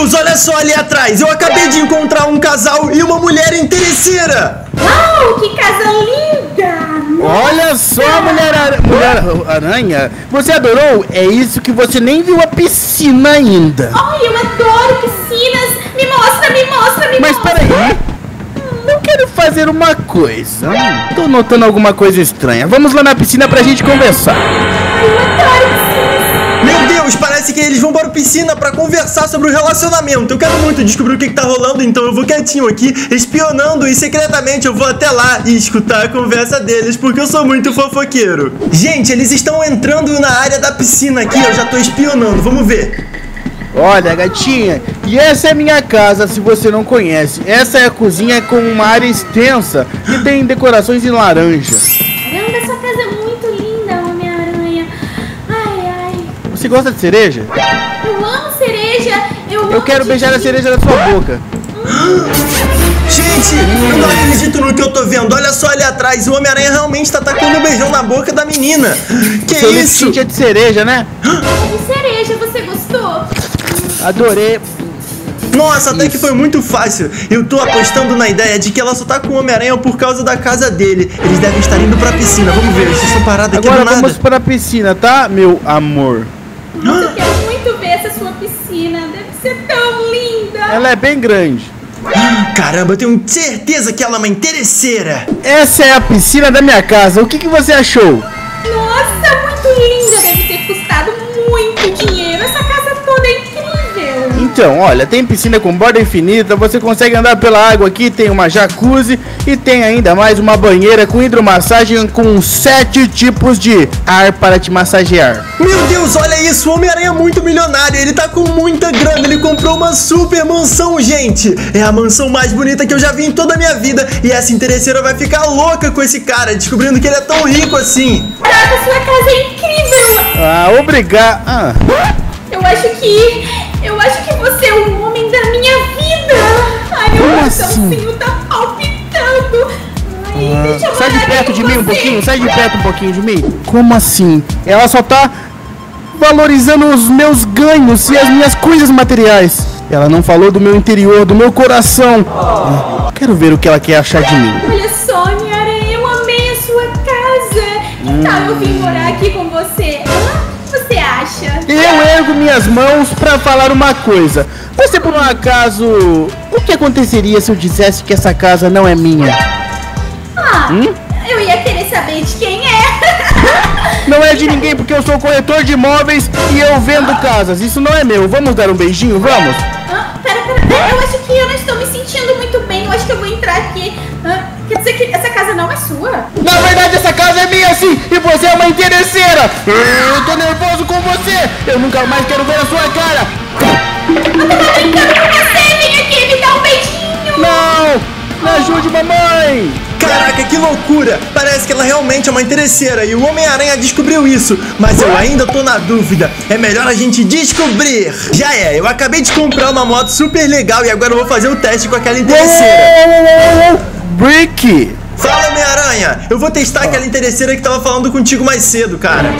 Deus, olha só ali atrás. Eu acabei de encontrar um casal e uma mulher interesseira. Uau, que casa linda! Olha só, mulher, ara- mulher aranha. Você adorou? É isso que você nem viu a piscina ainda. Ai, eu adoro piscinas! Me mostra, me mostra, me Mas mostra! peraí. Eu quero fazer uma coisa. Hum, Tô notando alguma coisa estranha. Vamos lá na piscina pra gente conversar. Ai, eu adoro piscinas! Parece que eles vão para a piscina para conversar sobre o relacionamento. Eu quero muito descobrir o que, que tá rolando, então eu vou quietinho aqui, espionando e secretamente eu vou até lá e escutar a conversa deles, porque eu sou muito fofoqueiro. Gente, eles estão entrando na área da piscina aqui, eu já tô espionando, vamos ver. Olha, gatinha, e essa é minha casa, se você não conhece. Essa é a cozinha com uma área extensa e tem decorações em laranja. Você gosta de cereja? Eu amo cereja! Eu, Eu amo quero beijar a cereja da sua boca. Gente, eu não acredito no que eu tô vendo. Olha só ali atrás, o Homem-Aranha realmente tá tacando um beijão na boca da menina. Que Seu isso? lipstick é de cereja, né? De cereja, você gostou? Adorei. Nossa, até que foi muito fácil. Eu tô apostando na ideia de que ela só tá com o Homem-Aranha por causa da casa dele. Eles devem estar indo pra piscina. Vamos ver, eles estão parados aqui Agora do nada. vamos para a piscina, tá, meu amor? Nossa, eu quero muito ver essa sua piscina. Deve ser tão linda! Ela é bem grande. Caramba, eu tenho certeza que ela é uma interesseira. Essa é a piscina da minha casa. O que, que você achou? Nossa, muito linda! Deve ter custado muito dinheiro. Então, olha, tem piscina com borda infinita, você consegue andar pela água aqui, tem uma jacuzzi e tem ainda mais uma banheira com hidromassagem com sete tipos de ar para te massagear. Meu Deus, olha isso, o Homem-Aranha é muito milionário. Ele tá com muita grana. Ele comprou uma super mansão, gente. É a mansão mais bonita que eu já vi em toda a minha vida. E essa interesseira vai ficar louca com esse cara, descobrindo que ele é tão rico assim. Caraca, sua casa é incrível! Ah, obrigado. Ah, Eu acho que. Eu acho que você é o homem da minha vida! Ai, meu Como coraçãozinho tá palpitando! Ai, deixa eu sai de perto de mim um pouquinho, sai de perto um pouquinho de mim. Como assim? Ela só tá valorizando os meus ganhos e as minhas coisas materiais. Ela não falou do meu interior, do meu coração. Ah, Quero ver o que ela quer achar de mim. Olha só, Homem-Aranha, eu amei a sua casa! Que tal eu vim morar aqui com você? Eu ergo minhas mãos pra falar uma coisa. Você por um acaso, o que aconteceria se eu dissesse que essa casa não é minha? Ah, Hum? eu ia querer saber de quem é! Não é de ninguém porque eu sou corretor de imóveis e eu vendo casas. Isso não é meu. Vamos dar um beijinho, vamos? Hã? Pera, pera, pera, eu acho que eu não estou me sentindo muito bem. Eu acho que eu vou entrar aqui. Hã? Quer dizer que essa casa não é sua? Na verdade essa casa é minha sim e você é uma interesseira. Eu tô nervoso com você. Eu nunca mais quero ver a sua cara. Eu tava brincando com você! Vem aqui, me dá um beijinho! Não! Me ajude, mamãe. Caraca, que loucura! Parece que ela realmente é uma interesseira e o Homem-Aranha descobriu isso, mas eu ainda tô na dúvida. É melhor a gente descobrir. Já é, eu acabei de comprar uma moto super legal e agora eu vou fazer o teste com aquela interesseira. Brick. Fala, Homem-Aranha! Eu vou testar aquela interesseira que tava falando contigo mais cedo, cara.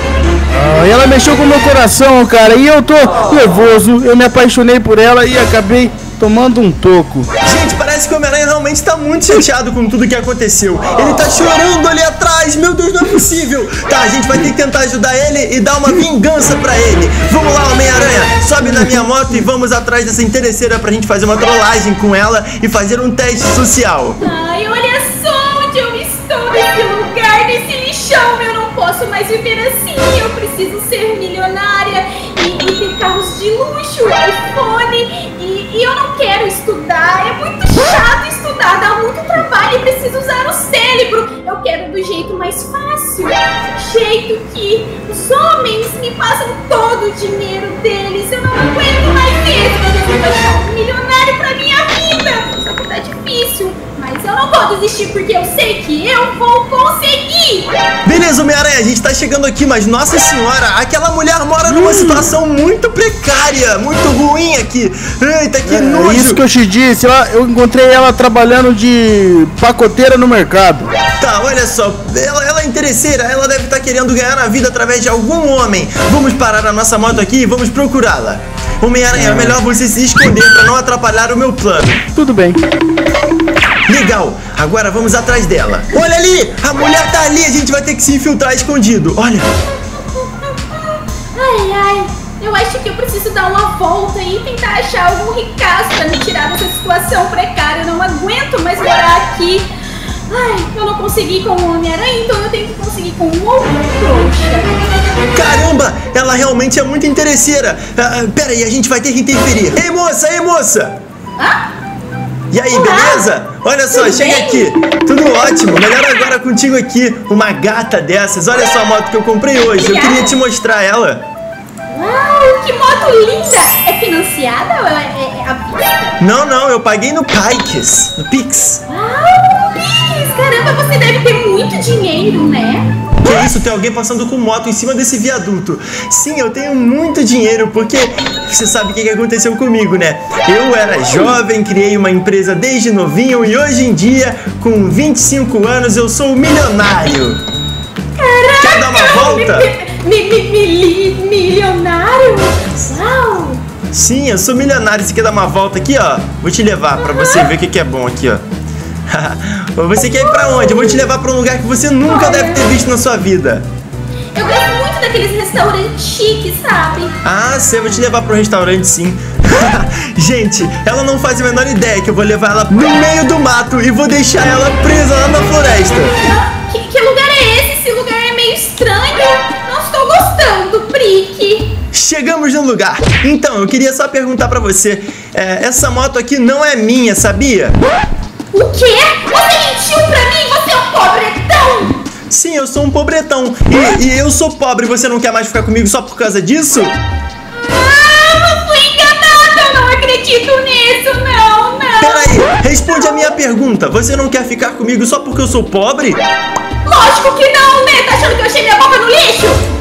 Ah, ela mexeu com o meu coração, cara, e eu tô nervoso. Eu me apaixonei por ela e acabei tomando um toco. Gente, parece que o Homem-Aranha realmente tá muito chateado com tudo que aconteceu. Ele tá chorando ali atrás. Meu Deus, não é possível. Tá, a gente vai ter que tentar ajudar ele e dar uma vingança pra ele. Vamos lá, Homem-Aranha. Sobe na minha moto e vamos atrás dessa interesseira pra gente fazer uma trollagem com ela e fazer um teste social. Ai, olha só onde eu estou nesse lugar, nesse lixão. Eu não posso mais viver assim. Eu preciso ser milionária e, e ter carros de luxo, iPhone. E, e eu não quero estudar. É muito chato estudar, dá muito trabalho e preciso usar o cérebro. Eu quero do jeito mais fácil, do jeito que os homens me passam todo o dinheiro deles. Eu não aguento mais isso. Eu achar um milionário pra minha vida. Só que tá difícil. Mas eu não vou desistir porque eu sei que eu vou conseguir! Beleza, Beleza, Homem-Aranha, a gente tá chegando aqui, mas nossa senhora, aquela mulher mora numa situação muito precária, muito ruim aqui. Eita, que É nojo. isso que eu te disse, eu, eu encontrei ela trabalhando de pacoteira no mercado. Tá, olha só, ela, ela é interesseira, ela deve estar querendo ganhar na vida através de algum homem. Vamos parar a nossa moto aqui e vamos procurá-la. Homem-Aranha, é melhor você se esconder pra não atrapalhar o meu plano. Tudo bem. Legal, agora vamos atrás dela. Olha ali, a mulher tá ali, a gente vai ter que se infiltrar escondido. Olha, eu acho que eu preciso dar uma volta e tentar achar algum ricaço pra me tirar dessa situação precária. Eu não aguento mais morar aqui. Ai, eu não consegui com o Homem-Aranha, então eu tenho que conseguir com um outro trouxa. caramba, ela realmente é muito interesseira. Ah, pera aí, a gente vai ter que interferir. Ei, moça, ei, moça. Hã? E aí, Olá. beleza? Olha só, Tudo chega bem? aqui. Tudo ótimo. Melhor agora contigo aqui. Uma gata dessas. Olha só a moto que eu comprei hoje. Eu Obrigada. queria te mostrar ela. Que moto linda! É financiada ou é, é, é à vista? Não, não, eu paguei no Pikes, no Pix. Uau, Pix! Caramba, você deve ter muito dinheiro, né? Que isso, tem alguém passando com moto em cima desse viaduto. Sim, eu tenho muito dinheiro, porque você sabe o que aconteceu comigo, né? Eu era jovem, criei uma empresa desde novinho e hoje em dia, com 25 anos, eu sou milionário. Quer dar uma volta? Mi, mi, mi, mi- milionário? Uau! Sim, eu sou milionário. Você quer dar uma volta aqui, ó? Vou te levar pra você ver o que, que é bom aqui, ó. você quer ir pra onde? Eu vou te levar pra um lugar que você nunca Olha. deve ter visto na sua vida. Eu gosto muito daqueles restaurantes chiques, sabe? Ah, sim, eu vou te levar pro restaurante sim. Gente, ela não faz a menor ideia que eu vou levar ela no meio do mato e vou deixar ela presa lá na floresta. Chegamos no lugar. Então, eu queria só perguntar pra você: é, essa moto aqui não é minha, sabia? O quê? Você mentiu pra mim? Você é um pobretão! Sim, eu sou um pobretão. E, e eu sou pobre. Você não quer mais ficar comigo só por causa disso? Ah, eu fui enganada! Eu não acredito nisso, não, não! Peraí, responde a minha pergunta. Você não quer ficar comigo só porque eu sou pobre? Lógico que não, né? Tá achando que eu achei minha boca no lixo?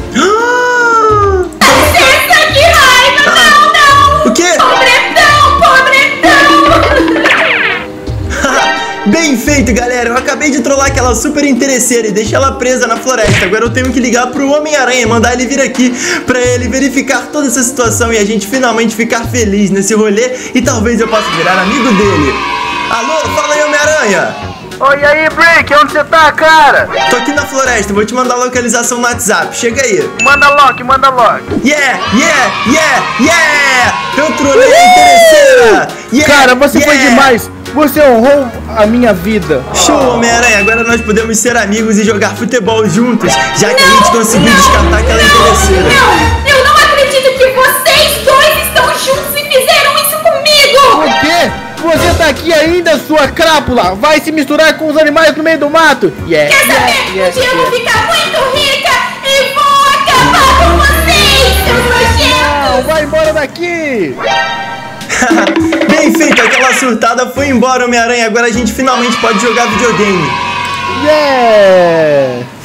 Bem feito, galera. Eu acabei de trollar aquela super interesseira e deixei ela presa na floresta. Agora eu tenho que ligar pro Homem-Aranha, mandar ele vir aqui pra ele verificar toda essa situação e a gente finalmente ficar feliz nesse rolê e talvez eu possa virar amigo dele. Alô, fala aí, Homem-Aranha. Oi, aí, Brick, onde você tá, cara? Tô aqui na floresta, vou te mandar a localização no WhatsApp. Chega aí. Manda logo, manda logo. Yeah, yeah, yeah, yeah! Eu trolei a interesseira! Yeah, Cara, você foi yeah! demais. Você honrou a minha vida. Show, Homem-Aranha! Agora nós podemos ser amigos e jogar futebol juntos, já que a gente conseguiu descartar aquela interesseira. Não, eu não acredito que vocês dois estão juntos e fizeram isso comigo! Por quê? Você tá aqui ainda, sua crápula? Vai se misturar com os animais no meio do mato? Yeah, Quer yeah, saber? yeah, um dia eu yeah. vou ficar muito surtada foi embora, Homem-Aranha. Agora a gente finalmente pode jogar videogame. Yeah!